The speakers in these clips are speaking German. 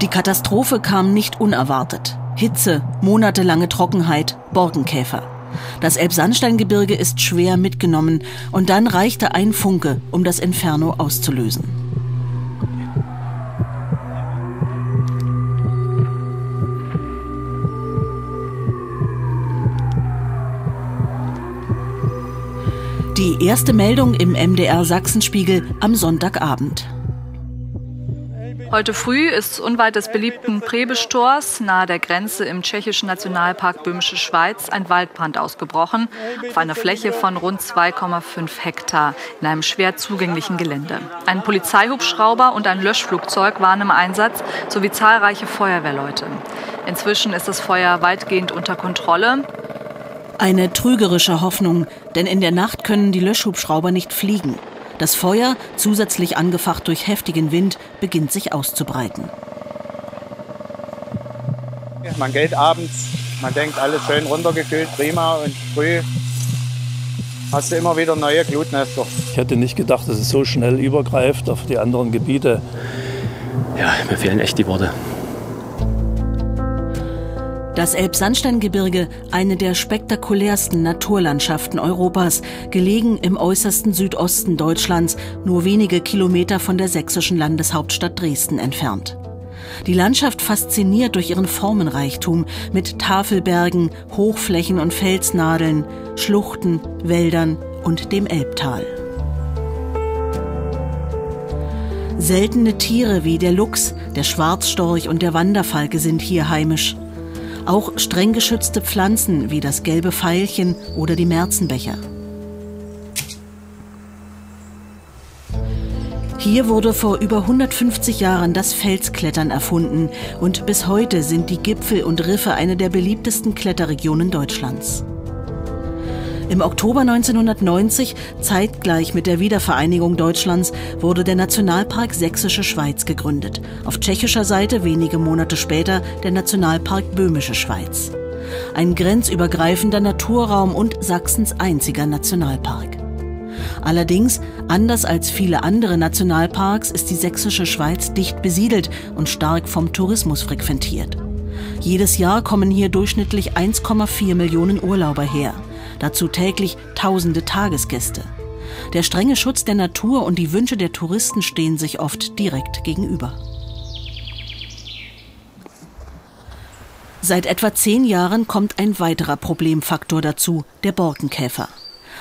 Die Katastrophe kam nicht unerwartet. Hitze, monatelange Trockenheit, Borkenkäfer. Das Elbsandsteingebirge ist schwer mitgenommen und dann reichte ein Funke, um das Inferno auszulösen. Die erste Meldung im MDR Sachsenspiegel am Sonntagabend. Heute früh ist unweit des beliebten Prebestors nahe der Grenze im tschechischen Nationalpark Böhmische Schweiz ein Waldbrand ausgebrochen auf einer Fläche von rund 2,5 Hektar in einem schwer zugänglichen Gelände. Ein Polizeihubschrauber und ein Löschflugzeug waren im Einsatz sowie zahlreiche Feuerwehrleute. Inzwischen ist das Feuer weitgehend unter Kontrolle. Eine trügerische Hoffnung, denn in der Nacht können die Löschhubschrauber nicht fliegen. Das Feuer, zusätzlich angefacht durch heftigen Wind, beginnt sich auszubreiten. Man geht abends, man denkt, alles schön runtergekühlt, prima und früh hast du immer wieder neue Glutnester. Ich hätte nicht gedacht, dass es so schnell übergreift auf die anderen Gebiete. Ja, mir fehlen echt die Worte. Das Elbsandsteingebirge, eine der spektakulärsten Naturlandschaften Europas, gelegen im äußersten Südosten Deutschlands, nur wenige Kilometer von der sächsischen Landeshauptstadt Dresden entfernt. Die Landschaft fasziniert durch ihren Formenreichtum mit Tafelbergen, Hochflächen und Felsnadeln, Schluchten, Wäldern und dem Elbtal. Seltene Tiere wie der Luchs, der Schwarzstorch und der Wanderfalke sind hier heimisch. Auch streng geschützte Pflanzen wie das gelbe Veilchen oder die Märzenbecher. Hier wurde vor über 150 Jahren das Felsklettern erfunden und bis heute sind die Gipfel und Riffe eine der beliebtesten Kletterregionen Deutschlands. Im Oktober 1990, zeitgleich mit der Wiedervereinigung Deutschlands, wurde der Nationalpark Sächsische Schweiz gegründet. Auf tschechischer Seite wenige Monate später der Nationalpark Böhmische Schweiz. Ein grenzübergreifender Naturraum und Sachsens einziger Nationalpark. Allerdings, anders als viele andere Nationalparks, ist die Sächsische Schweiz dicht besiedelt und stark vom Tourismus frequentiert. Jedes Jahr kommen hier durchschnittlich 1,4 Millionen Urlauber her dazu täglich tausende Tagesgäste. Der strenge Schutz der Natur und die Wünsche der Touristen stehen sich oft direkt gegenüber. Seit etwa zehn Jahren kommt ein weiterer Problemfaktor dazu, der Borkenkäfer.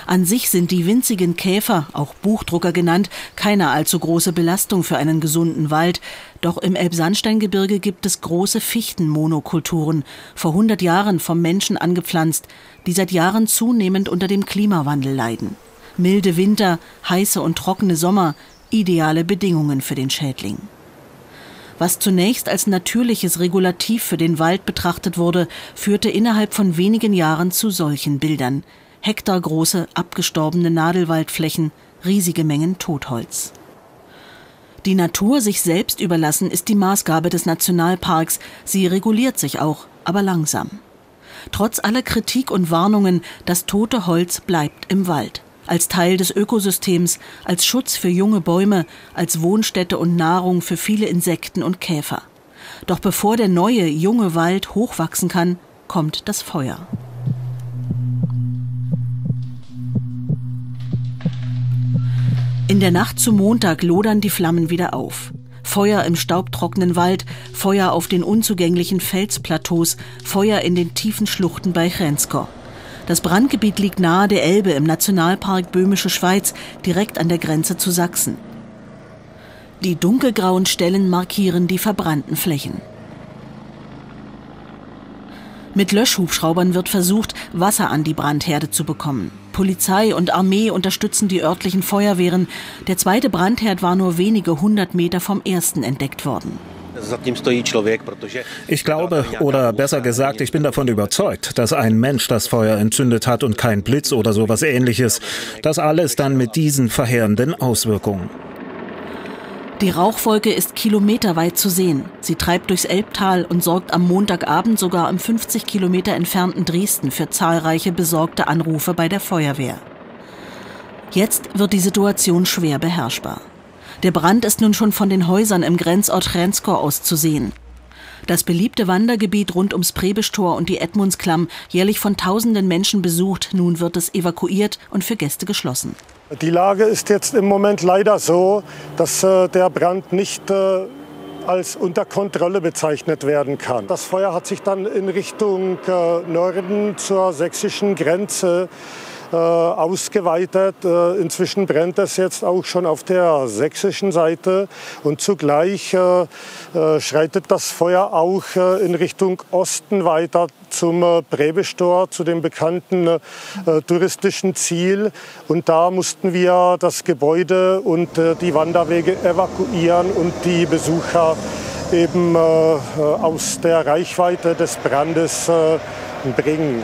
An sich sind die winzigen Käfer, auch Buchdrucker genannt, keine allzu große Belastung für einen gesunden Wald. Doch im Elbsandsteingebirge gibt es große Fichtenmonokulturen, vor 100 Jahren vom Menschen angepflanzt, die seit Jahren zunehmend unter dem Klimawandel leiden. Milde Winter, heiße und trockene Sommer, ideale Bedingungen für den Schädling. Was zunächst als natürliches Regulativ für den Wald betrachtet wurde, führte innerhalb von wenigen Jahren zu solchen Bildern hektargroße, abgestorbene Nadelwaldflächen, riesige Mengen Totholz. Die Natur sich selbst überlassen ist die Maßgabe des Nationalparks. Sie reguliert sich auch, aber langsam. Trotz aller Kritik und Warnungen, das tote Holz bleibt im Wald. Als Teil des Ökosystems, als Schutz für junge Bäume, als Wohnstätte und Nahrung für viele Insekten und Käfer. Doch bevor der neue, junge Wald hochwachsen kann, kommt das Feuer. In der Nacht zum Montag lodern die Flammen wieder auf. Feuer im staubtrockenen Wald, Feuer auf den unzugänglichen Felsplateaus, Feuer in den tiefen Schluchten bei Chränsko. Das Brandgebiet liegt nahe der Elbe im Nationalpark Böhmische Schweiz, direkt an der Grenze zu Sachsen. Die dunkelgrauen Stellen markieren die verbrannten Flächen. Mit Löschhubschraubern wird versucht, Wasser an die Brandherde zu bekommen. Polizei und Armee unterstützen die örtlichen Feuerwehren. Der zweite Brandherd war nur wenige hundert Meter vom ersten entdeckt worden. Ich glaube, oder besser gesagt, ich bin davon überzeugt, dass ein Mensch das Feuer entzündet hat und kein Blitz oder sowas ähnliches. Das alles dann mit diesen verheerenden Auswirkungen. Die Rauchwolke ist kilometerweit zu sehen. Sie treibt durchs Elbtal und sorgt am Montagabend sogar im 50 Kilometer entfernten Dresden für zahlreiche besorgte Anrufe bei der Feuerwehr. Jetzt wird die Situation schwer beherrschbar. Der Brand ist nun schon von den Häusern im Grenzort Rensko aus zu sehen. Das beliebte Wandergebiet rund ums Prebestor und die Edmundsklamm, jährlich von tausenden Menschen besucht, nun wird es evakuiert und für Gäste geschlossen. Die Lage ist jetzt im Moment leider so, dass äh, der Brand nicht äh, als unter Kontrolle bezeichnet werden kann. Das Feuer hat sich dann in Richtung äh, Norden zur sächsischen Grenze ausgeweitet. Äh, inzwischen brennt es jetzt auch schon auf der sächsischen Seite und zugleich äh, schreitet das Feuer auch in Richtung Osten weiter zum Prebestor, zu dem bekannten touristischen Ziel. Und da mussten wir das Gebäude und die Wanderwege evakuieren und die Besucher eben aus der Reichweite des Brandes bringen.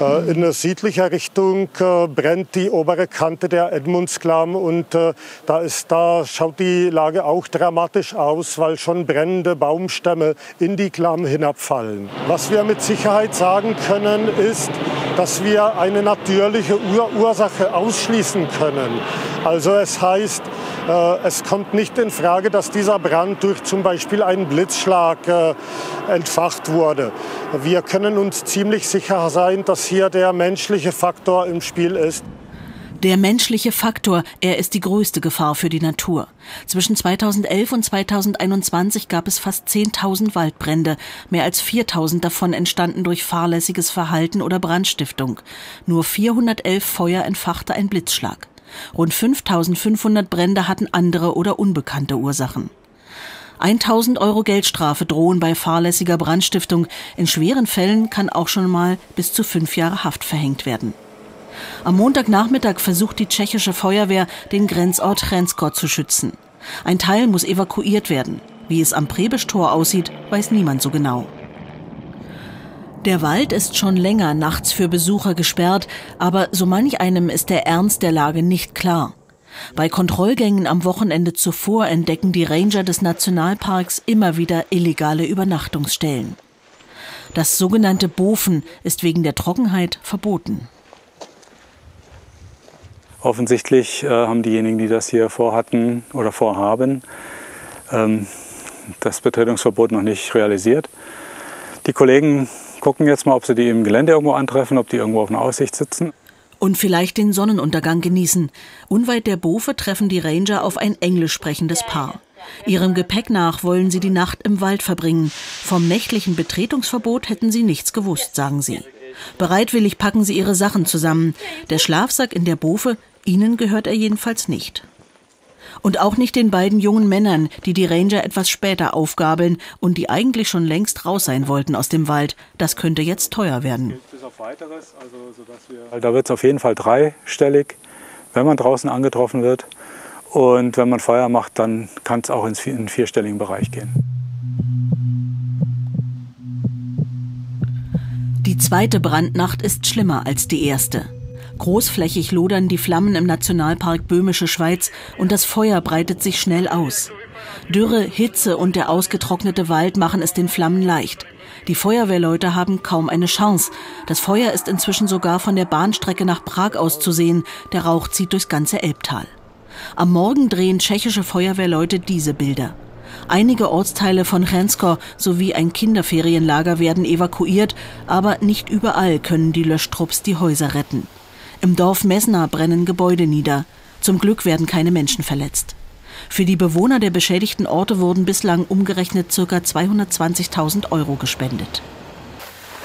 Äh, in südlicher Richtung äh, brennt die obere Kante der Edmundsklamm und äh, da, ist, da schaut die Lage auch dramatisch aus, weil schon brennende Baumstämme in die Klamm hinabfallen. Was wir mit Sicherheit sagen können, ist, dass wir eine natürliche Ur Ursache ausschließen können. Also es heißt, äh, es kommt nicht in Frage, dass dieser Brand durch zum Beispiel einen Blitzschlag äh, entfacht wurde. Wir können uns ziemlich sicher sein, dass hier der menschliche Faktor im Spiel ist. Der menschliche Faktor, er ist die größte Gefahr für die Natur. Zwischen 2011 und 2021 gab es fast 10.000 Waldbrände. Mehr als 4.000 davon entstanden durch fahrlässiges Verhalten oder Brandstiftung. Nur 411 Feuer entfachte ein Blitzschlag. Rund 5500 Brände hatten andere oder unbekannte Ursachen. 1000 Euro Geldstrafe drohen bei fahrlässiger Brandstiftung. In schweren Fällen kann auch schon mal bis zu fünf Jahre Haft verhängt werden. Am Montagnachmittag versucht die tschechische Feuerwehr, den Grenzort Chrensco zu schützen. Ein Teil muss evakuiert werden. Wie es am Prebestor aussieht, weiß niemand so genau. Der Wald ist schon länger nachts für Besucher gesperrt, aber so manch einem ist der Ernst der Lage nicht klar. Bei Kontrollgängen am Wochenende zuvor entdecken die Ranger des Nationalparks immer wieder illegale Übernachtungsstellen. Das sogenannte Bofen ist wegen der Trockenheit verboten. Offensichtlich äh, haben diejenigen, die das hier vorhatten oder vorhaben, ähm, das Betretungsverbot noch nicht realisiert. Die Kollegen gucken jetzt mal, ob sie die im Gelände irgendwo antreffen, ob die irgendwo auf einer Aussicht sitzen. Und vielleicht den Sonnenuntergang genießen. Unweit der Bofe treffen die Ranger auf ein englisch sprechendes Paar. Ihrem Gepäck nach wollen sie die Nacht im Wald verbringen. Vom nächtlichen Betretungsverbot hätten sie nichts gewusst, sagen sie. Bereitwillig packen sie ihre Sachen zusammen. Der Schlafsack in der Bofe, ihnen gehört er jedenfalls nicht. Und auch nicht den beiden jungen Männern, die die Ranger etwas später aufgabeln und die eigentlich schon längst raus sein wollten aus dem Wald. Das könnte jetzt teuer werden. Da wird es auf jeden Fall dreistellig, wenn man draußen angetroffen wird. Und wenn man Feuer macht, dann kann es auch in den vierstelligen Bereich gehen. Die zweite Brandnacht ist schlimmer als die erste. Großflächig lodern die Flammen im Nationalpark Böhmische Schweiz und das Feuer breitet sich schnell aus. Dürre, Hitze und der ausgetrocknete Wald machen es den Flammen leicht. Die Feuerwehrleute haben kaum eine Chance. Das Feuer ist inzwischen sogar von der Bahnstrecke nach Prag aus zu sehen. Der Rauch zieht durchs ganze Elbtal. Am Morgen drehen tschechische Feuerwehrleute diese Bilder. Einige Ortsteile von Chensko sowie ein Kinderferienlager werden evakuiert, aber nicht überall können die Löschtrupps die Häuser retten. Im Dorf Messner brennen Gebäude nieder. Zum Glück werden keine Menschen verletzt. Für die Bewohner der beschädigten Orte wurden bislang umgerechnet ca. 220.000 Euro gespendet.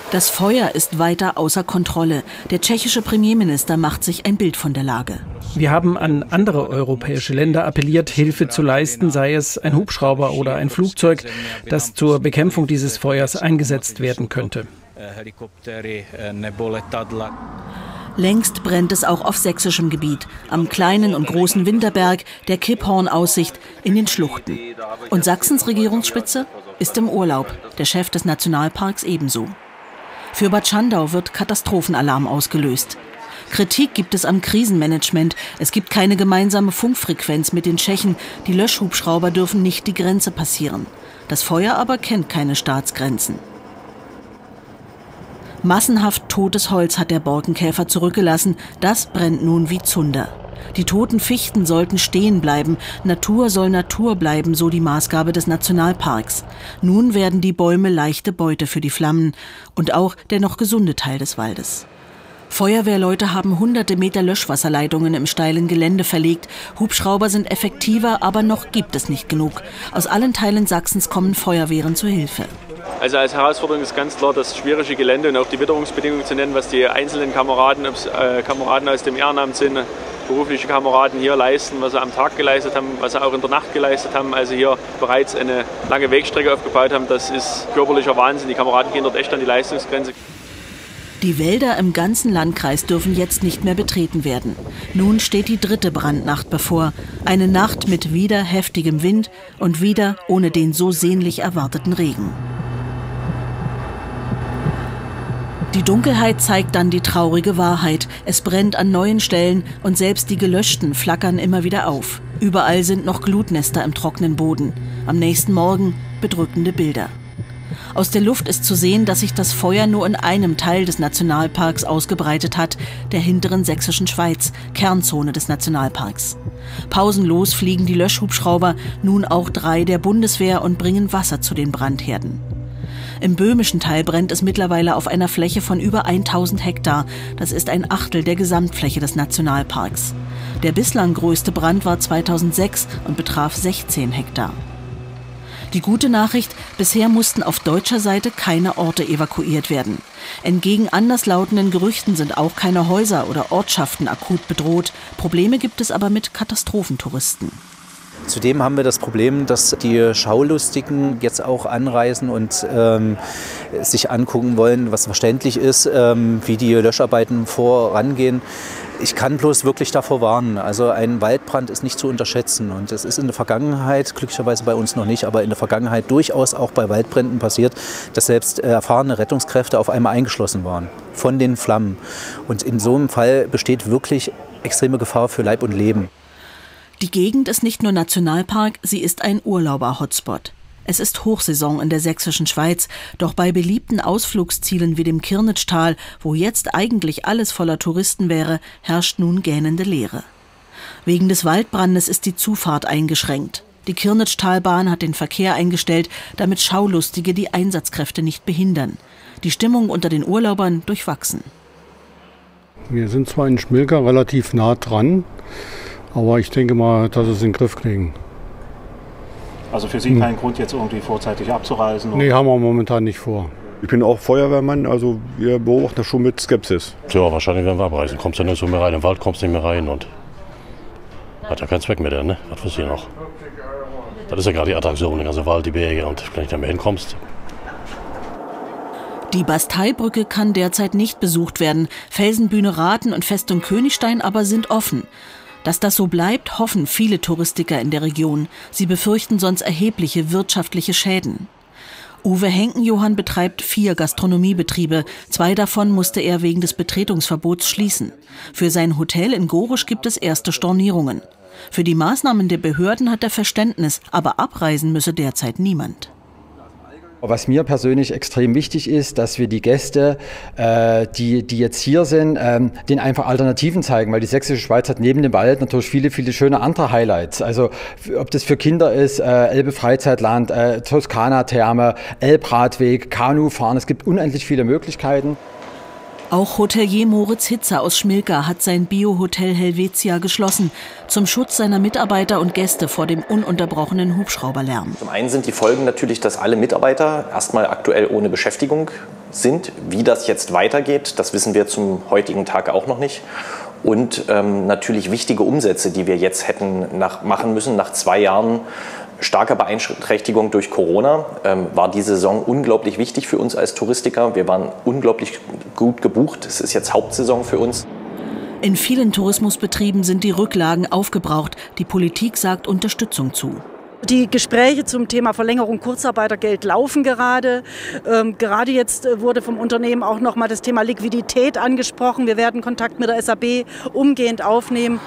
Das Feuer ist weiter außer Kontrolle. Der tschechische Premierminister macht sich ein Bild von der Lage. Wir haben an andere europäische Länder appelliert, Hilfe zu leisten, sei es ein Hubschrauber oder ein Flugzeug, das zur Bekämpfung dieses Feuers eingesetzt werden könnte. Längst brennt es auch auf sächsischem Gebiet, am kleinen und großen Winterberg, der Kipphorn-Aussicht, in den Schluchten. Und Sachsens Regierungsspitze ist im Urlaub, der Chef des Nationalparks ebenso. Für Bad Schandau wird Katastrophenalarm ausgelöst. Kritik gibt es am Krisenmanagement. Es gibt keine gemeinsame Funkfrequenz mit den Tschechen. Die Löschhubschrauber dürfen nicht die Grenze passieren. Das Feuer aber kennt keine Staatsgrenzen. Massenhaft totes Holz hat der Borkenkäfer zurückgelassen. Das brennt nun wie Zunder. Die toten Fichten sollten stehen bleiben, Natur soll Natur bleiben, so die Maßgabe des Nationalparks. Nun werden die Bäume leichte Beute für die Flammen und auch der noch gesunde Teil des Waldes. Feuerwehrleute haben hunderte Meter Löschwasserleitungen im steilen Gelände verlegt. Hubschrauber sind effektiver, aber noch gibt es nicht genug. Aus allen Teilen Sachsens kommen Feuerwehren zu Hilfe. Also als Herausforderung ist ganz klar das schwierige Gelände und auch die Witterungsbedingungen zu nennen, was die einzelnen Kameraden, äh, Kameraden aus dem Ehrenamt sind, berufliche Kameraden hier leisten, was sie am Tag geleistet haben, was sie auch in der Nacht geleistet haben. Also hier bereits eine lange Wegstrecke aufgebaut haben, das ist körperlicher Wahnsinn. Die Kameraden gehen dort echt an die Leistungsgrenze. Die Wälder im ganzen Landkreis dürfen jetzt nicht mehr betreten werden. Nun steht die dritte Brandnacht bevor. Eine Nacht mit wieder heftigem Wind und wieder ohne den so sehnlich erwarteten Regen. Die Dunkelheit zeigt dann die traurige Wahrheit. Es brennt an neuen Stellen und selbst die gelöschten flackern immer wieder auf. Überall sind noch Glutnester im trockenen Boden. Am nächsten Morgen bedrückende Bilder. Aus der Luft ist zu sehen, dass sich das Feuer nur in einem Teil des Nationalparks ausgebreitet hat, der hinteren sächsischen Schweiz, Kernzone des Nationalparks. Pausenlos fliegen die Löschhubschrauber, nun auch drei der Bundeswehr und bringen Wasser zu den Brandherden. Im böhmischen Teil brennt es mittlerweile auf einer Fläche von über 1000 Hektar. Das ist ein Achtel der Gesamtfläche des Nationalparks. Der bislang größte Brand war 2006 und betraf 16 Hektar. Die gute Nachricht, bisher mussten auf deutscher Seite keine Orte evakuiert werden. Entgegen anderslautenden Gerüchten sind auch keine Häuser oder Ortschaften akut bedroht. Probleme gibt es aber mit Katastrophentouristen. Zudem haben wir das Problem, dass die Schaulustigen jetzt auch anreisen und ähm, sich angucken wollen, was verständlich ist, ähm, wie die Löscharbeiten vorangehen. Ich kann bloß wirklich davor warnen. Also ein Waldbrand ist nicht zu unterschätzen. Und es ist in der Vergangenheit, glücklicherweise bei uns noch nicht, aber in der Vergangenheit durchaus auch bei Waldbränden passiert, dass selbst erfahrene Rettungskräfte auf einmal eingeschlossen waren von den Flammen. Und in so einem Fall besteht wirklich extreme Gefahr für Leib und Leben. Die Gegend ist nicht nur Nationalpark, sie ist ein Urlauber-Hotspot. Es ist Hochsaison in der sächsischen Schweiz, doch bei beliebten Ausflugszielen wie dem Kirnitschtal, wo jetzt eigentlich alles voller Touristen wäre, herrscht nun gähnende Leere. Wegen des Waldbrandes ist die Zufahrt eingeschränkt. Die Kirnitschtalbahn hat den Verkehr eingestellt, damit Schaulustige die Einsatzkräfte nicht behindern. Die Stimmung unter den Urlaubern durchwachsen. Wir sind zwar in Schmilka relativ nah dran, aber ich denke mal, dass wir es in den Griff kriegen. Also für Sie hm. kein Grund, jetzt irgendwie vorzeitig abzureisen? Oder? Nee, haben wir momentan nicht vor. Ich bin auch Feuerwehrmann, also wir beobachten das schon mit Skepsis. Tja, wahrscheinlich werden wir abreisen. Kommst du nicht so mehr rein, im Wald kommst du nicht mehr rein und hat ja keinen Zweck mehr, der, ne? Was für Sie noch? Das ist ja gerade die Attraktion, der ganze Wald, die Berge und wenn du da mehr hinkommst. Die Basteibrücke kann derzeit nicht besucht werden. Felsenbühne Raten und Festung Königstein aber sind offen. Dass das so bleibt, hoffen viele Touristiker in der Region. Sie befürchten sonst erhebliche wirtschaftliche Schäden. Uwe Henkenjohann betreibt vier Gastronomiebetriebe. Zwei davon musste er wegen des Betretungsverbots schließen. Für sein Hotel in Gorisch gibt es erste Stornierungen. Für die Maßnahmen der Behörden hat er Verständnis, aber abreisen müsse derzeit niemand. Was mir persönlich extrem wichtig ist, dass wir die Gäste, äh, die, die jetzt hier sind, ähm, den einfach Alternativen zeigen, weil die Sächsische Schweiz hat neben dem Wald natürlich viele, viele schöne andere Highlights. Also ob das für Kinder ist, äh, Elbe Freizeitland, äh, Toskana-Therme, Elbradweg, Kanufahren, es gibt unendlich viele Möglichkeiten. Auch Hotelier Moritz Hitzer aus Schmilka hat sein Bio-Hotel Helvetia geschlossen, zum Schutz seiner Mitarbeiter und Gäste vor dem ununterbrochenen Hubschrauberlärm. Zum einen sind die Folgen natürlich, dass alle Mitarbeiter erstmal aktuell ohne Beschäftigung sind. Wie das jetzt weitergeht, das wissen wir zum heutigen Tag auch noch nicht. Und ähm, natürlich wichtige Umsätze, die wir jetzt hätten nach, machen müssen nach zwei Jahren starker Beeinträchtigung durch Corona ähm, war die Saison unglaublich wichtig für uns als Touristiker. Wir waren unglaublich gut gebucht. Es ist jetzt Hauptsaison für uns. In vielen Tourismusbetrieben sind die Rücklagen aufgebraucht. Die Politik sagt Unterstützung zu. Die Gespräche zum Thema Verlängerung Kurzarbeitergeld laufen gerade. Ähm, gerade jetzt äh, wurde vom Unternehmen auch noch mal das Thema Liquidität angesprochen. Wir werden Kontakt mit der SAB umgehend aufnehmen.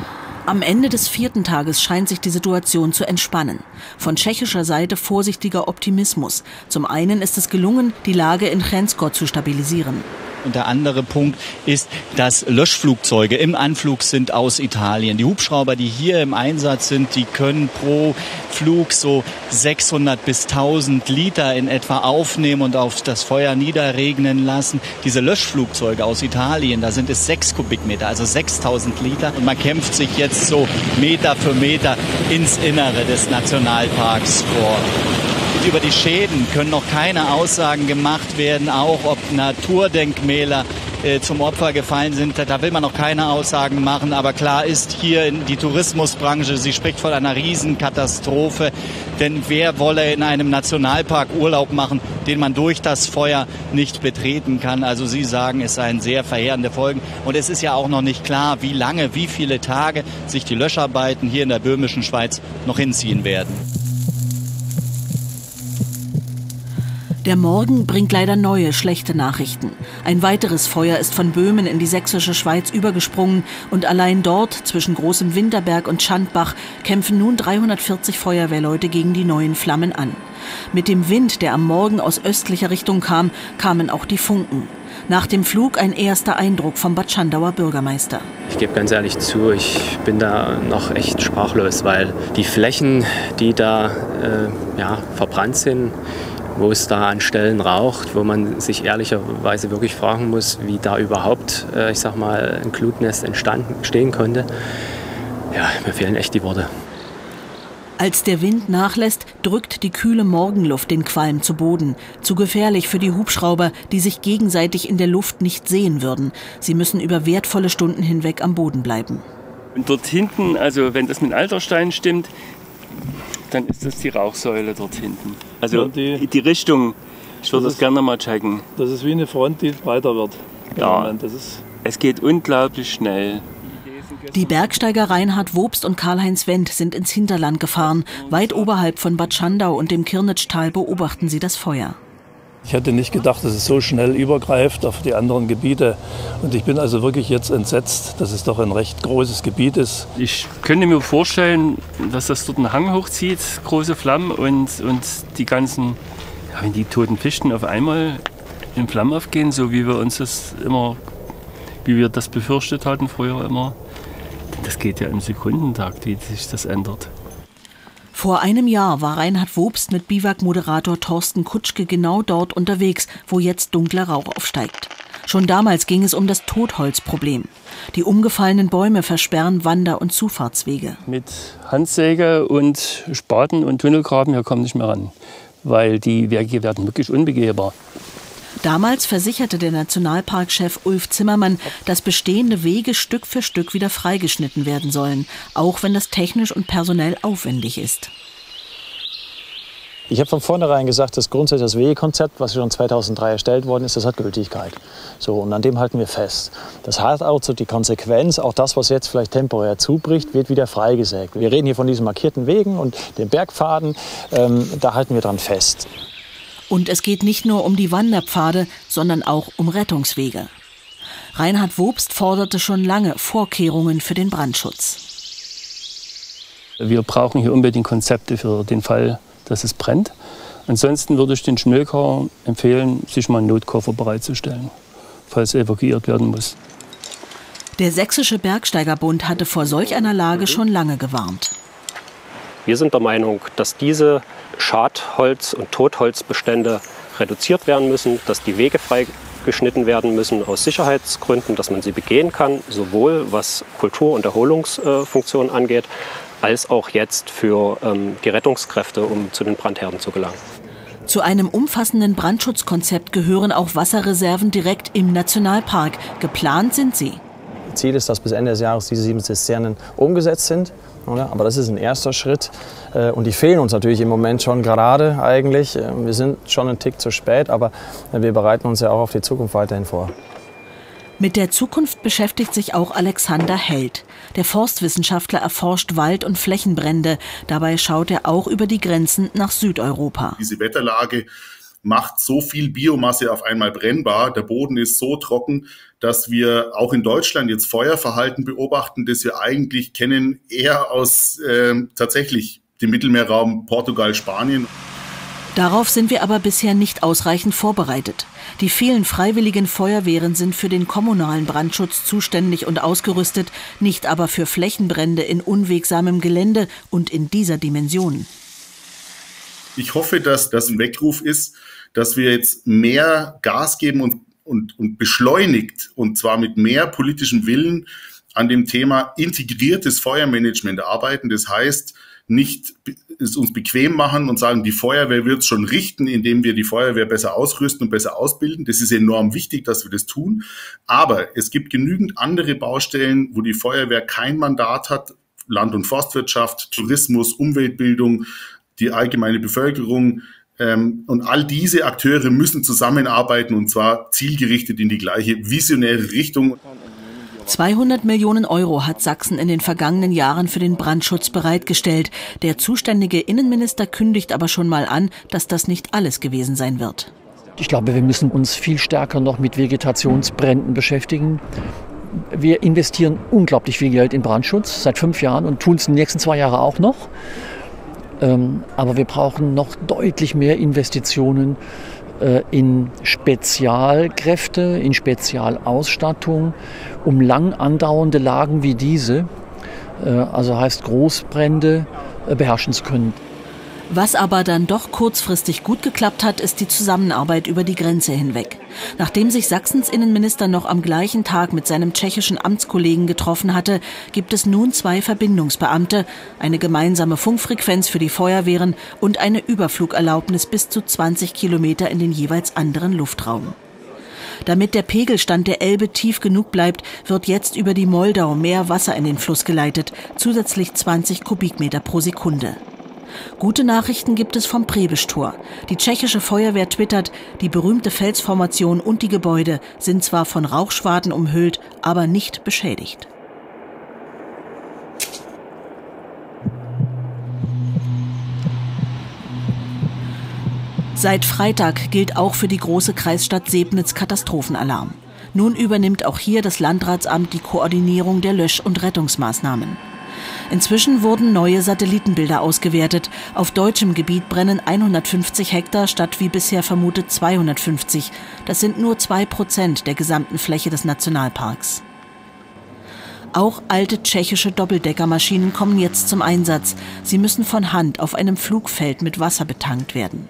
Am Ende des vierten Tages scheint sich die Situation zu entspannen. Von tschechischer Seite vorsichtiger Optimismus. Zum einen ist es gelungen, die Lage in Chensko zu stabilisieren. Und der andere Punkt ist, dass Löschflugzeuge im Anflug sind aus Italien. Die Hubschrauber, die hier im Einsatz sind, die können pro Flug so 600 bis 1000 Liter in etwa aufnehmen und auf das Feuer niederregnen lassen. Diese Löschflugzeuge aus Italien, da sind es 6 Kubikmeter, also 6000 Liter. Und man kämpft sich jetzt so Meter für Meter ins Innere des Nationalparks vor. Über die Schäden können noch keine Aussagen gemacht werden, auch ob Naturdenkmäler äh, zum Opfer gefallen sind. Da will man noch keine Aussagen machen. Aber klar ist hier in die Tourismusbranche, sie spricht von einer Riesenkatastrophe. Denn wer wolle in einem Nationalpark Urlaub machen, den man durch das Feuer nicht betreten kann? Also Sie sagen, es seien sehr verheerende Folgen. Und es ist ja auch noch nicht klar, wie lange, wie viele Tage sich die Löscharbeiten hier in der böhmischen Schweiz noch hinziehen werden. Der Morgen bringt leider neue schlechte Nachrichten. Ein weiteres Feuer ist von Böhmen in die sächsische Schweiz übergesprungen und allein dort zwischen Großem Winterberg und Schandbach kämpfen nun 340 Feuerwehrleute gegen die neuen Flammen an. Mit dem Wind, der am Morgen aus östlicher Richtung kam, kamen auch die Funken. Nach dem Flug ein erster Eindruck vom Bad Schandauer Bürgermeister. Ich gebe ganz ehrlich zu, ich bin da noch echt sprachlos, weil die Flächen, die da äh, ja, verbrannt sind, wo es da an Stellen raucht, wo man sich ehrlicherweise wirklich fragen muss, wie da überhaupt, äh, ich sag mal, ein Glutnest entstehen konnte. Ja, mir fehlen echt die Worte. Als der Wind nachlässt, drückt die kühle Morgenluft den Qualm zu Boden. Zu gefährlich für die Hubschrauber, die sich gegenseitig in der Luft nicht sehen würden. Sie müssen über wertvolle Stunden hinweg am Boden bleiben. Und dort hinten, also wenn das mit Alterstein stimmt, dann ist das die Rauchsäule dort hinten. Also ja, die, die, Richtung, ich würde das, das gerne mal checken. Das ist wie eine Front, die weiter wird. Ja, das ist es geht unglaublich schnell. Die Bergsteiger Reinhard Wobst und Karl-Heinz Wendt sind ins Hinterland gefahren. Weit oberhalb von Bad Schandau und dem Kirnitschtal beobachten sie das Feuer. Ich hätte nicht gedacht, dass es so schnell übergreift auf die anderen Gebiete. Und ich bin also wirklich jetzt entsetzt, dass es doch ein recht großes Gebiet ist. Ich könnte mir vorstellen, dass das dort einen Hang hochzieht, große Flammen und, und die ganzen, ja, wenn die toten Fichten auf einmal in Flammen aufgehen, so wie wir uns das immer, wie wir das befürchtet hatten früher immer. Das geht ja im Sekundentakt, wie sich das ändert. Vor einem Jahr war Reinhard Wobst mit Biwak-Moderator Thorsten Kutschke genau dort unterwegs, wo jetzt dunkler Rauch aufsteigt. Schon damals ging es um das Totholzproblem. Die umgefallenen Bäume versperren Wander- und Zufahrtswege. Mit Handsäge und Spaten und Tunnelgraben hier kommen nicht mehr ran, weil die Wege werden wirklich unbegehbar. Damals versicherte der Nationalparkchef Ulf Zimmermann, dass bestehende Wege Stück für Stück wieder freigeschnitten werden sollen, auch wenn das technisch und personell aufwendig ist. Ich habe von vornherein gesagt, dass grundsätzlich das Wegekonzept, was schon 2003 erstellt worden ist, das hat Gültigkeit. So, und an dem halten wir fest. Das hat auch so die Konsequenz, auch das, was jetzt vielleicht temporär zubricht, wird wieder freigesägt. Wir reden hier von diesen markierten Wegen und den Bergpfaden, ähm, da halten wir dran fest. Und es geht nicht nur um die Wanderpfade, sondern auch um Rettungswege. Reinhard Wobst forderte schon lange Vorkehrungen für den Brandschutz. Wir brauchen hier unbedingt Konzepte für den Fall, dass es brennt. Ansonsten würde ich den Schmilker empfehlen, sich mal einen Notkoffer bereitzustellen, falls evakuiert werden muss. Der Sächsische Bergsteigerbund hatte vor solch einer Lage schon lange gewarnt. Wir sind der Meinung, dass diese Schadholz- und Totholzbestände reduziert werden müssen, dass die Wege freigeschnitten werden müssen aus Sicherheitsgründen, dass man sie begehen kann, sowohl was Kultur- und Erholungsfunktionen angeht, als auch jetzt für ähm, die Rettungskräfte, um zu den Brandherden zu gelangen. Zu einem umfassenden Brandschutzkonzept gehören auch Wasserreserven direkt im Nationalpark. Geplant sind sie. Ziel ist, dass bis Ende des Jahres diese sieben Zisternen umgesetzt sind. Aber das ist ein erster Schritt. Äh, und die fehlen uns natürlich im Moment schon gerade eigentlich. Äh, wir sind schon einen Tick zu spät, aber äh, wir bereiten uns ja auch auf die Zukunft weiterhin vor. Mit der Zukunft beschäftigt sich auch Alexander Held. Der Forstwissenschaftler erforscht Wald- und Flächenbrände. Dabei schaut er auch über die Grenzen nach Südeuropa. Diese Wetterlage macht so viel Biomasse auf einmal brennbar. Der Boden ist so trocken, dass wir auch in Deutschland jetzt Feuerverhalten beobachten, das wir eigentlich kennen eher aus äh, tatsächlich dem Mittelmeerraum Portugal, Spanien. Darauf sind wir aber bisher nicht ausreichend vorbereitet. Die vielen freiwilligen Feuerwehren sind für den kommunalen Brandschutz zuständig und ausgerüstet, nicht aber für Flächenbrände in unwegsamem Gelände und in dieser Dimension. Ich hoffe, dass das ein Weckruf ist, dass wir jetzt mehr Gas geben und, und, und beschleunigt und zwar mit mehr politischem Willen an dem Thema integriertes Feuermanagement arbeiten. Das heißt, nicht es uns bequem machen und sagen, die Feuerwehr wird es schon richten, indem wir die Feuerwehr besser ausrüsten und besser ausbilden. Das ist enorm wichtig, dass wir das tun. Aber es gibt genügend andere Baustellen, wo die Feuerwehr kein Mandat hat. Land- und Forstwirtschaft, Tourismus, Umweltbildung, die allgemeine Bevölkerung. Ähm, und all diese Akteure müssen zusammenarbeiten und zwar zielgerichtet in die gleiche visionäre Richtung. 200 Millionen Euro hat Sachsen in den vergangenen Jahren für den Brandschutz bereitgestellt. Der zuständige Innenminister kündigt aber schon mal an, dass das nicht alles gewesen sein wird. Ich glaube, wir müssen uns viel stärker noch mit Vegetationsbränden beschäftigen. Wir investieren unglaublich viel Geld in Brandschutz seit fünf Jahren und tun es in den nächsten zwei Jahren auch noch. Ähm, aber wir brauchen noch deutlich mehr Investitionen äh, in Spezialkräfte, in Spezialausstattung, um lang andauernde Lagen wie diese, äh, also heißt Großbrände, äh, beherrschen zu können. Was aber dann doch kurzfristig gut geklappt hat, ist die Zusammenarbeit über die Grenze hinweg. Nachdem sich Sachsens Innenminister noch am gleichen Tag mit seinem tschechischen Amtskollegen getroffen hatte, gibt es nun zwei Verbindungsbeamte, eine gemeinsame Funkfrequenz für die Feuerwehren und eine Überflugerlaubnis bis zu 20 Kilometer in den jeweils anderen Luftraum. Damit der Pegelstand der Elbe tief genug bleibt, wird jetzt über die Moldau mehr Wasser in den Fluss geleitet, zusätzlich 20 Kubikmeter pro Sekunde. Gute Nachrichten gibt es vom Prebischtor. Die tschechische Feuerwehr twittert, die berühmte Felsformation und die Gebäude sind zwar von Rauchschwaden umhüllt, aber nicht beschädigt. Seit Freitag gilt auch für die große Kreisstadt Sebnitz Katastrophenalarm. Nun übernimmt auch hier das Landratsamt die Koordinierung der Lösch- und Rettungsmaßnahmen. Inzwischen wurden neue Satellitenbilder ausgewertet. Auf deutschem Gebiet brennen 150 Hektar statt wie bisher vermutet 250. Das sind nur zwei Prozent der gesamten Fläche des Nationalparks. Auch alte tschechische Doppeldeckermaschinen kommen jetzt zum Einsatz. Sie müssen von Hand auf einem Flugfeld mit Wasser betankt werden.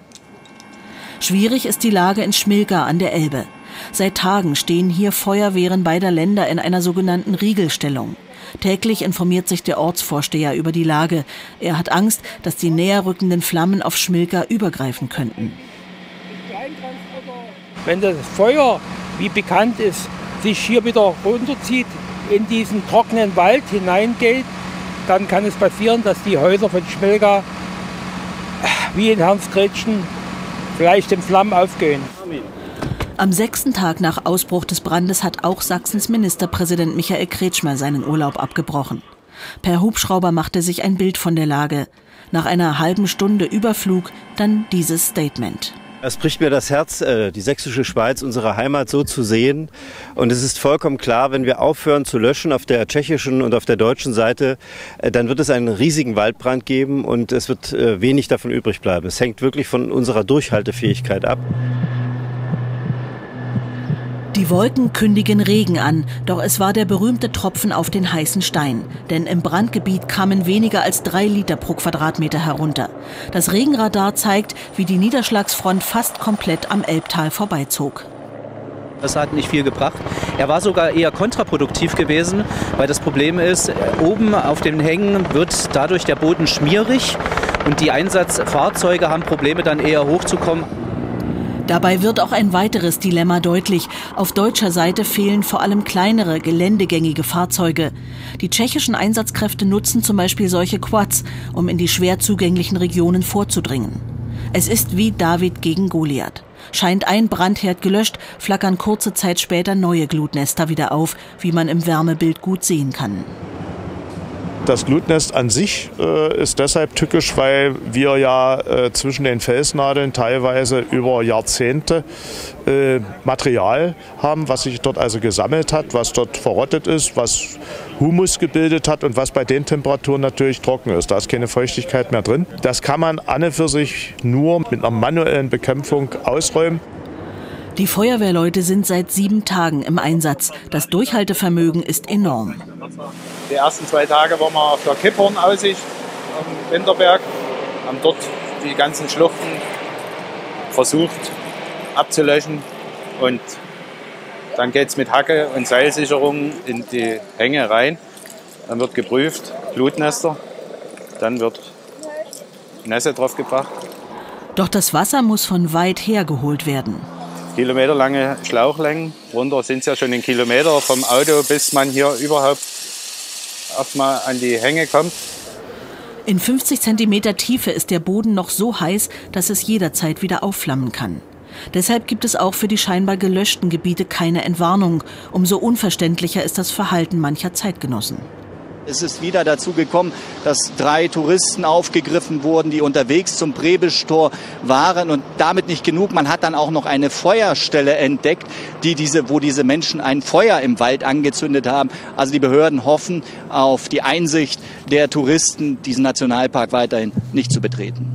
Schwierig ist die Lage in Schmilka an der Elbe. Seit Tagen stehen hier Feuerwehren beider Länder in einer sogenannten Riegelstellung. Täglich informiert sich der Ortsvorsteher über die Lage. Er hat Angst, dass die näher rückenden Flammen auf Schmilka übergreifen könnten. Wenn das Feuer, wie bekannt ist, sich hier wieder runterzieht, in diesen trockenen Wald hineingeht, dann kann es passieren, dass die Häuser von Schmilka wie in Herrnskretschen vielleicht in Flammen aufgehen. Am sechsten Tag nach Ausbruch des Brandes hat auch Sachsens Ministerpräsident Michael Kretschmer seinen Urlaub abgebrochen. Per Hubschrauber machte sich ein Bild von der Lage. Nach einer halben Stunde Überflug dann dieses Statement. Es bricht mir das Herz, äh, die sächsische Schweiz, unsere Heimat so zu sehen. Und es ist vollkommen klar, wenn wir aufhören zu löschen auf der tschechischen und auf der deutschen Seite, äh, dann wird es einen riesigen Waldbrand geben und es wird äh, wenig davon übrig bleiben. Es hängt wirklich von unserer Durchhaltefähigkeit ab. Die Wolken kündigen Regen an, doch es war der berühmte Tropfen auf den heißen Stein. Denn im Brandgebiet kamen weniger als drei Liter pro Quadratmeter herunter. Das Regenradar zeigt, wie die Niederschlagsfront fast komplett am Elbtal vorbeizog. Das hat nicht viel gebracht. Er war sogar eher kontraproduktiv gewesen, weil das Problem ist, oben auf den Hängen wird dadurch der Boden schmierig und die Einsatzfahrzeuge haben Probleme dann eher hochzukommen. Dabei wird auch ein weiteres Dilemma deutlich. Auf deutscher Seite fehlen vor allem kleinere, geländegängige Fahrzeuge. Die tschechischen Einsatzkräfte nutzen zum Beispiel solche Quads, um in die schwer zugänglichen Regionen vorzudringen. Es ist wie David gegen Goliath. Scheint ein Brandherd gelöscht, flackern kurze Zeit später neue Glutnester wieder auf, wie man im Wärmebild gut sehen kann. Das Glutnest an sich äh, ist deshalb tückisch, weil wir ja äh, zwischen den Felsnadeln teilweise über Jahrzehnte äh, Material haben, was sich dort also gesammelt hat, was dort verrottet ist, was Humus gebildet hat und was bei den Temperaturen natürlich trocken ist. Da ist keine Feuchtigkeit mehr drin. Das kann man an und für sich nur mit einer manuellen Bekämpfung ausräumen. Die Feuerwehrleute sind seit sieben Tagen im Einsatz. Das Durchhaltevermögen ist enorm. Die ersten zwei Tage waren wir auf der Kipphorn-Aussicht am Winterberg, haben dort die ganzen Schluchten versucht abzulöschen und dann geht es mit Hacke und Seilsicherung in die Hänge rein. Dann wird geprüft, Blutnester, dann wird Nässe draufgebracht. Doch das Wasser muss von weit her geholt werden kilometerlange Schlauchlängen. Runter sind es ja schon ein Kilometer vom Auto, bis man hier überhaupt erstmal an die Hänge kommt. In 50 cm Tiefe ist der Boden noch so heiß, dass es jederzeit wieder aufflammen kann. Deshalb gibt es auch für die scheinbar gelöschten Gebiete keine Entwarnung. Umso unverständlicher ist das Verhalten mancher Zeitgenossen. Es ist wieder dazu gekommen, dass drei Touristen aufgegriffen wurden, die unterwegs zum Prebestor waren und damit nicht genug. Man hat dann auch noch eine Feuerstelle entdeckt, die diese, wo diese Menschen ein Feuer im Wald angezündet haben. Also die Behörden hoffen auf die Einsicht der Touristen, diesen Nationalpark weiterhin nicht zu betreten.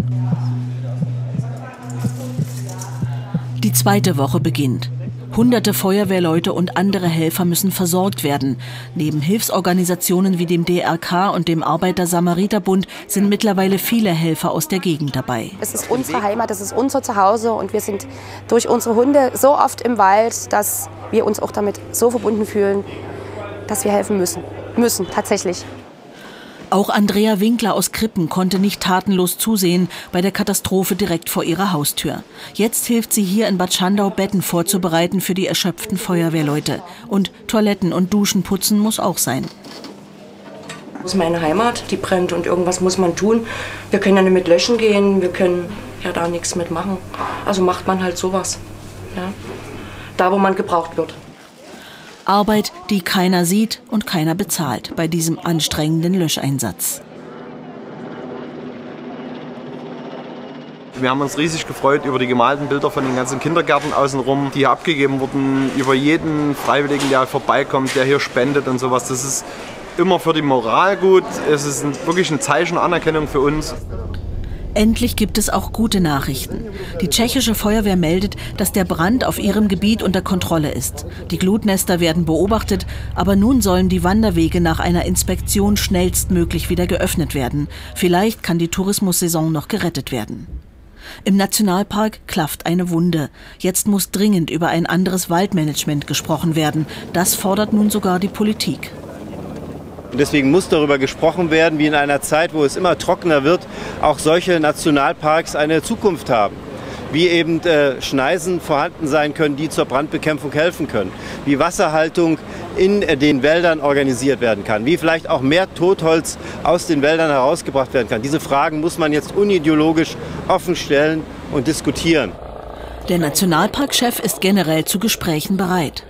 Die zweite Woche beginnt. Hunderte Feuerwehrleute und andere Helfer müssen versorgt werden. Neben Hilfsorganisationen wie dem DRK und dem Arbeiter-Samariter-Bund sind mittlerweile viele Helfer aus der Gegend dabei. Es ist unsere Heimat, es ist unser Zuhause und wir sind durch unsere Hunde so oft im Wald, dass wir uns auch damit so verbunden fühlen, dass wir helfen müssen. Müssen, tatsächlich. Auch Andrea Winkler aus Krippen konnte nicht tatenlos zusehen bei der Katastrophe direkt vor ihrer Haustür. Jetzt hilft sie hier in Bad Schandau, Betten vorzubereiten für die erschöpften Feuerwehrleute. Und Toiletten und Duschen putzen muss auch sein. Das ist meine Heimat, die brennt und irgendwas muss man tun. Wir können ja nicht mit löschen gehen, wir können ja da nichts mitmachen. Also macht man halt sowas. Ja. Da, wo man gebraucht wird. Arbeit, die keiner sieht und keiner bezahlt bei diesem anstrengenden Löscheinsatz. Wir haben uns riesig gefreut über die gemalten Bilder von den ganzen Kindergärten außenrum, die hier abgegeben wurden, über jeden Freiwilligen, der vorbeikommt, der hier spendet und sowas. Das ist immer für die Moral gut. Es ist wirklich ein Zeichen Anerkennung für uns. Endlich gibt es auch gute Nachrichten. Die tschechische Feuerwehr meldet, dass der Brand auf ihrem Gebiet unter Kontrolle ist. Die Glutnester werden beobachtet, aber nun sollen die Wanderwege nach einer Inspektion schnellstmöglich wieder geöffnet werden. Vielleicht kann die Tourismussaison noch gerettet werden. Im Nationalpark klafft eine Wunde. Jetzt muss dringend über ein anderes Waldmanagement gesprochen werden. Das fordert nun sogar die Politik. Und deswegen muss darüber gesprochen werden, wie in einer Zeit, wo es immer trockener wird, auch solche Nationalparks eine Zukunft haben. Wie eben äh, Schneisen vorhanden sein können, die zur Brandbekämpfung helfen können. Wie Wasserhaltung in äh, den Wäldern organisiert werden kann. Wie vielleicht auch mehr Totholz aus den Wäldern herausgebracht werden kann. Diese Fragen muss man jetzt unideologisch offen stellen und diskutieren. Der Nationalparkchef ist generell zu Gesprächen bereit.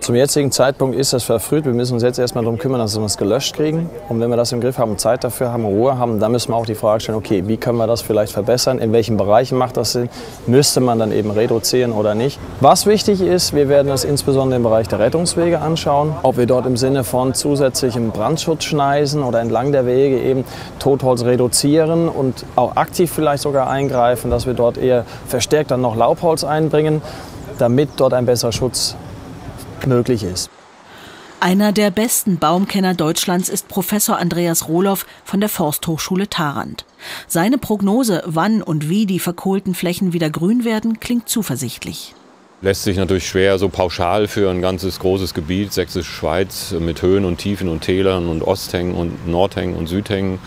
Zum jetzigen Zeitpunkt ist das verfrüht. Wir müssen uns jetzt erstmal darum kümmern, dass wir es gelöscht kriegen. Und wenn wir das im Griff haben, Zeit dafür haben, Ruhe haben, dann müssen wir auch die Frage stellen, okay, wie können wir das vielleicht verbessern? In welchen Bereichen macht das Sinn? Müsste man dann eben reduzieren oder nicht? Was wichtig ist, wir werden das insbesondere im Bereich der Rettungswege anschauen. Ob wir dort im Sinne von zusätzlichem Brandschutzschneisen oder entlang der Wege eben Totholz reduzieren und auch aktiv vielleicht sogar eingreifen, dass wir dort eher verstärkt dann noch Laubholz einbringen, damit dort ein besserer Schutz möglich ist. Einer der besten Baumkenner Deutschlands ist Professor Andreas Rohloff von der Forsthochschule Tharand. Seine Prognose, wann und wie die verkohlten Flächen wieder grün werden, klingt zuversichtlich. Lässt sich natürlich schwer so pauschal für ein ganzes großes Gebiet, Sächsische Schweiz, mit Höhen und Tiefen und Tälern und Osthängen und Nordhängen und Südhängen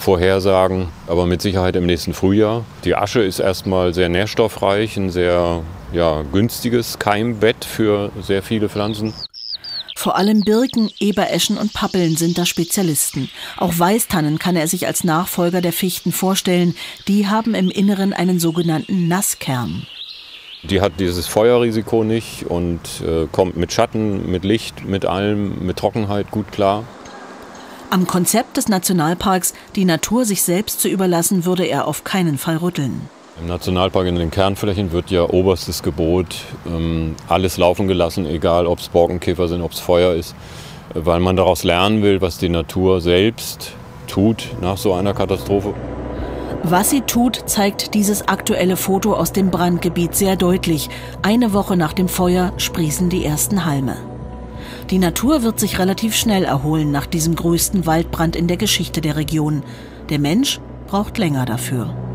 vorhersagen, aber mit Sicherheit im nächsten Frühjahr. Die Asche ist erstmal sehr nährstoffreich, ein sehr ja, günstiges Keimbett für sehr viele Pflanzen. Vor allem Birken, Ebereschen und Pappeln sind da Spezialisten. Auch Weißtannen kann er sich als Nachfolger der Fichten vorstellen. Die haben im Inneren einen sogenannten Nasskern. Die hat dieses Feuerrisiko nicht und äh, kommt mit Schatten, mit Licht, mit allem, mit Trockenheit gut klar. Am Konzept des Nationalparks, die Natur sich selbst zu überlassen, würde er auf keinen Fall rütteln. Im Nationalpark in den Kernflächen wird ja oberstes Gebot ähm, alles laufen gelassen, egal ob es Borkenkäfer sind, ob es Feuer ist, weil man daraus lernen will, was die Natur selbst tut nach so einer Katastrophe. Was sie tut, zeigt dieses aktuelle Foto aus dem Brandgebiet sehr deutlich. Eine Woche nach dem Feuer sprießen die ersten Halme. Die Natur wird sich relativ schnell erholen nach diesem größten Waldbrand in der Geschichte der Region. Der Mensch braucht länger dafür.